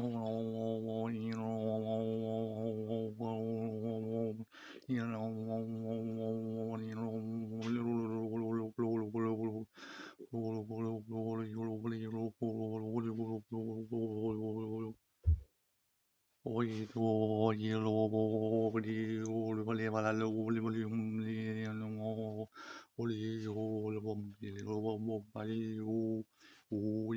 Oh, Oh,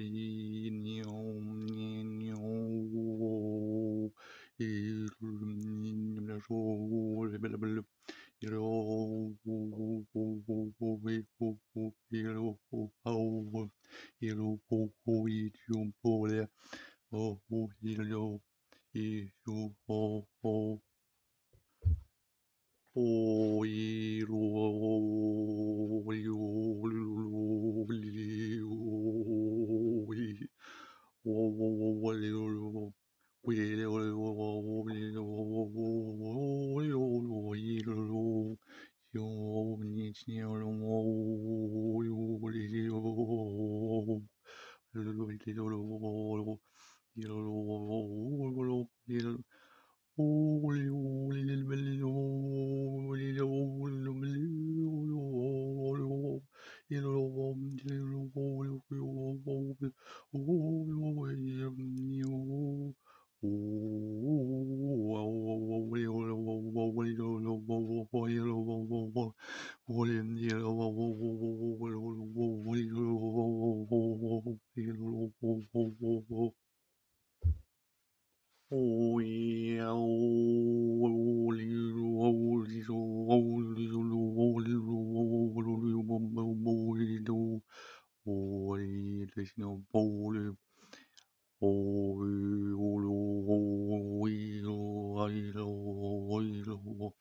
Ooh. oilo, oilo, oilo, oilo.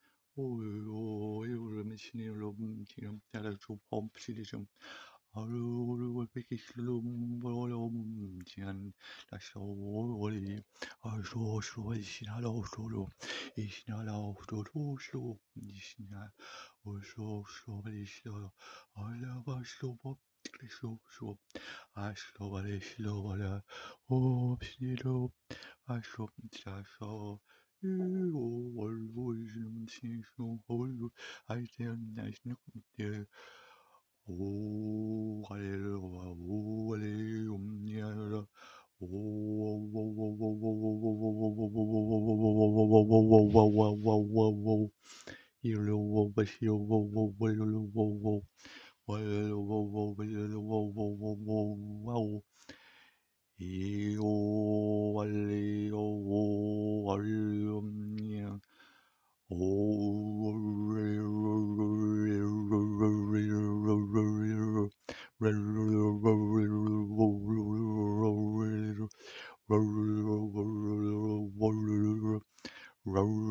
我有我有我有我的心里有了我们家的住房不是这种啊如果如果我的心里有了我我的心里哟了我我的心里有了我我的心里有了我我的心里有了我我的心里有了我我的心里有了我我的心里有了我我的心里有了我我的心里有了我我的心里有了我我的心里有了我我的心里有了我我的心里有了我我的爱我的心里有了我的爱我的心里有了我的爱我的心里有了我的爱我的心里头爱上了 Wow. oh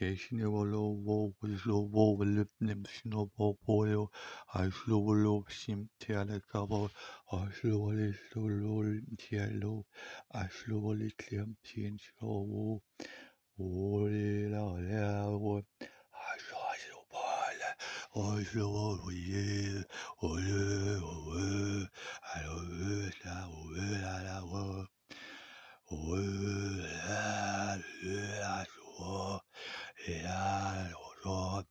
계신의 원로 보이스로보 웰림냄시노보보요. 아이스로볼로 심티아네카보 아이스로볼리스로롤 디알로 아이스로볼리 클리엄 티엔시로오 오리라레하고 아이스로볼레 아이스로볼리 오르오르 아이오르라 오르라라고 오르라르라쇼 别啊我说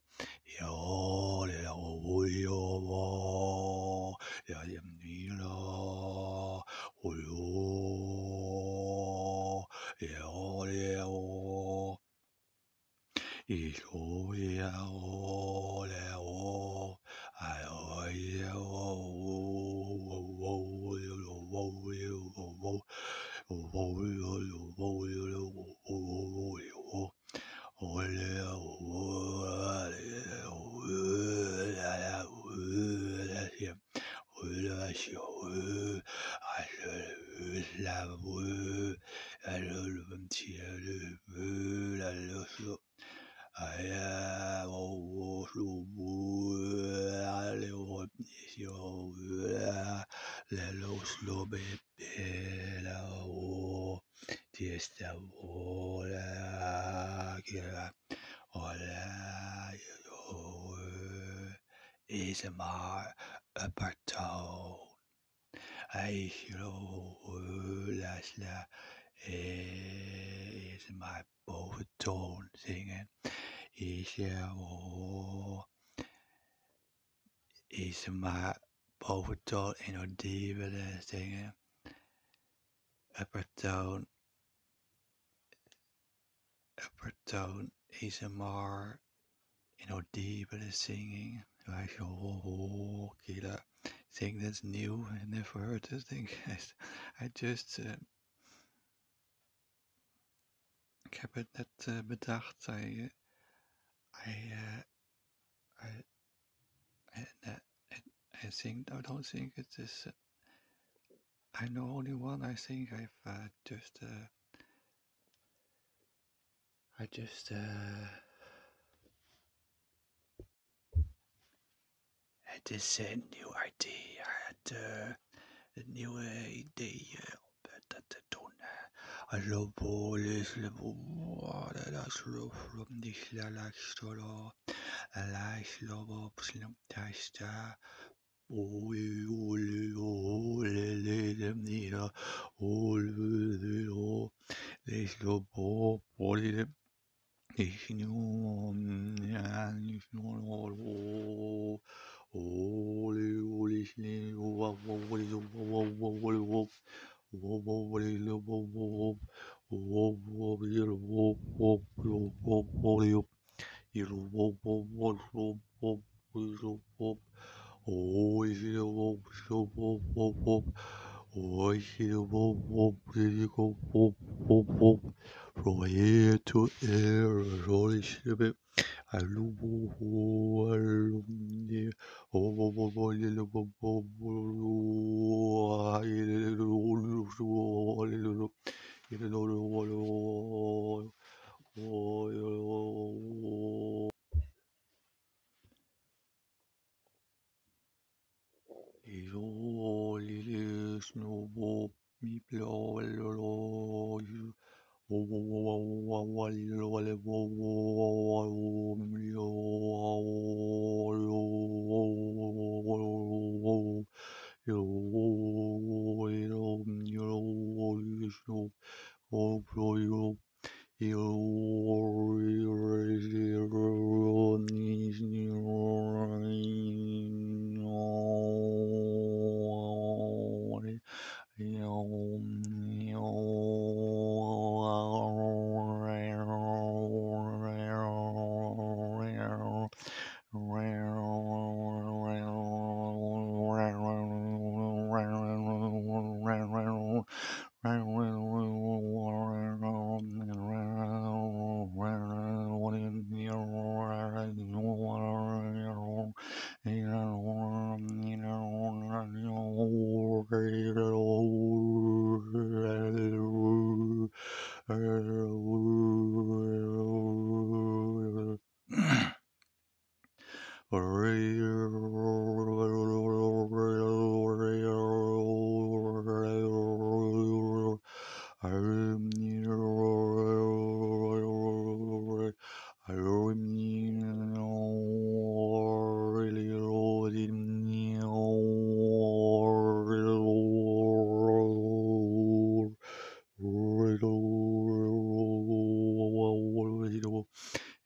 questa ora ora is mar upper tone. las la is my both tone singing. Is o is my boventoon in odivele singing. Upper tone upper is more inaudible singing. I oh killer thing that's new. I never heard this thing. I just uh, ik heb het net uh, bedacht. I I uh, I I, I, I think I don't think it is. Uh, I know only one. I think I've uh, just uh, I just uh, had this uh, new idea. I had uh, a new uh, idea dat te doen. Hallo polis, hallo la slow from the la solo, la slow slim tasta. Oi, ole, ole, ole, le, o, le, slow, po, poli, le, ich, nu, ja, ich, nu, o, ole, ole, slim, o, ole, ole, ole, ole, From here to there, Shibbit, I Snowball, me blow. Radio.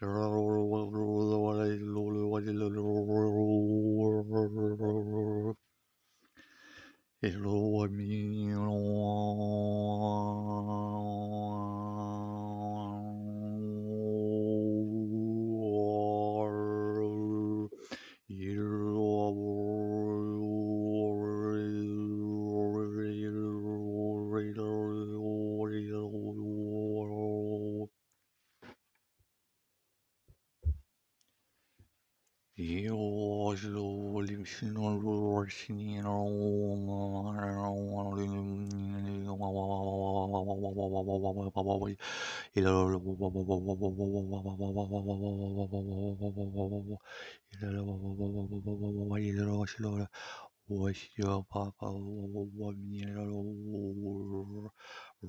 Hello, 我需要爸爸，我我你了我 are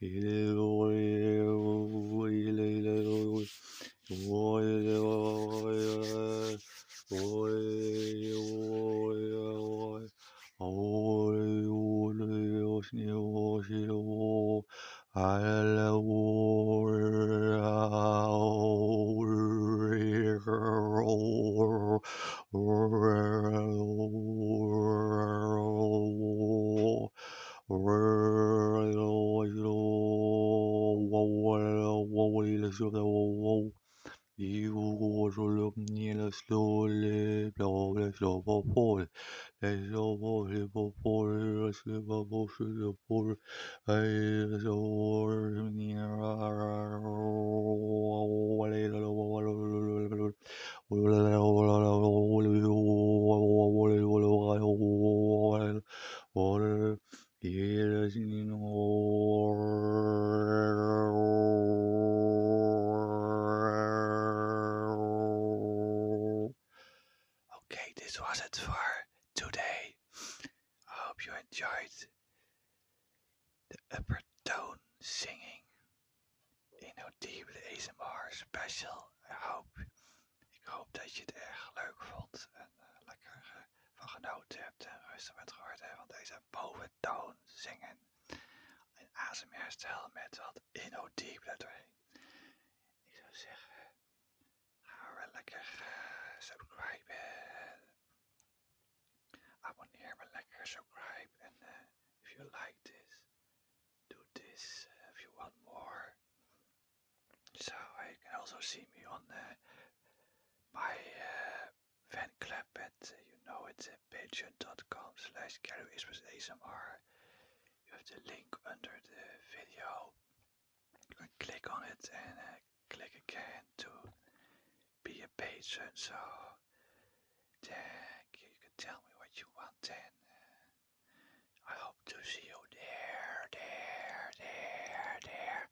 It is 小宝贝，小宝贝，宝贝，小宝贝，小宝贝，哎，小宝贝，你啊，我我来了，我我来了，我来了。En rustig bent gehoord hè, van deze boventoon zingen in ASMR-stijl met wat inaudible doorheen. Ik zou zeggen, ga wel lekker uh, subscriben. Abonneer me lekker, subscribe. And uh, if you like this, do this uh, if you want more. So you can also see me on my fan club at, you know it, patreon.com slash ASMR. You have the link under the video. You can click on it and uh, click again to be a patron. So thank you. Can tell me what you want and uh, I hope to see you there, there, there, there.